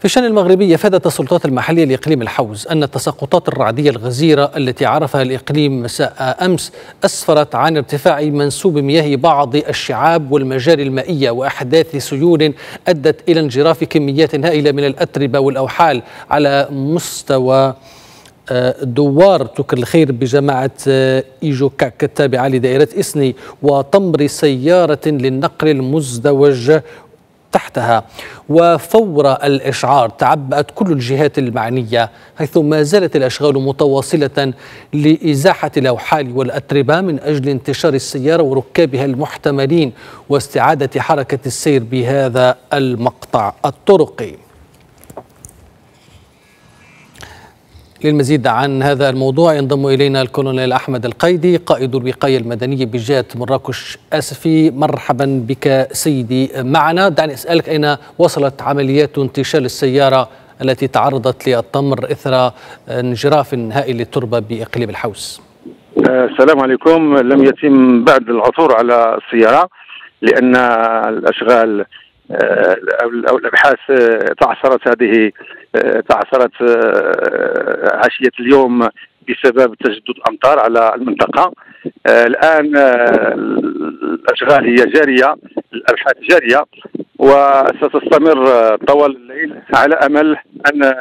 في الشان المغربي افادت السلطات المحلية لإقليم الحوز أن التساقطات الرعدية الغزيرة التي عرفها الإقليم مساء أمس أسفرت عن ارتفاع منسوب مياه بعض الشعاب والمجاري المائية وإحداث سيول أدت إلى انجراف كميات هائلة من الأتربة والأوحال على مستوى دوار تكر الخير بجماعة إيجوكاك التابعة لدائرة إسني وطمر سيارة للنقل المزدوج تحتها. وفور الإشعار تعبأت كل الجهات المعنية حيث ما زالت الأشغال متواصلة لإزاحة الأوحال والأتربة من أجل انتشار السيارة وركابها المحتملين واستعادة حركة السير بهذا المقطع الطرقي. للمزيد عن هذا الموضوع ينضم إلينا الكولونيل أحمد القيدي قائد الوقاية المدنية بجهة مراكش آسفي. مرحبا بك سيدي معنا. دعني أسألك أين وصلت عمليات انتشال السيارة التي تعرضت للتمر إثر انجراف هائل للتربة بإقليم الحوس؟ السلام عليكم. لم يتم بعد العثور على السيارة لأن الأشغال أو الأبحاث تعثرت. هذه تعثرت عشية اليوم بسبب تجدد امطار على المنطقة الآن الأشغال هي جارية الأبحاث جارية وستستمر طوال الليل على أمل أن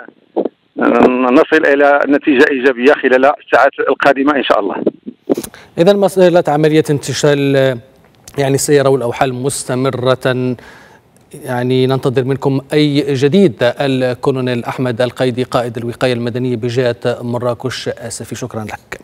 نصل إلى نتيجة إيجابية خلال الساعات القادمة إن شاء الله. إذا مسألة عملية انتشال يعني السياره والاوحال مستمرة يعني ننتظر منكم أي جديد. الكولونيل أحمد القيدي قائد الوقاية المدنية بجهة مراكش آسفي. شكرا لك.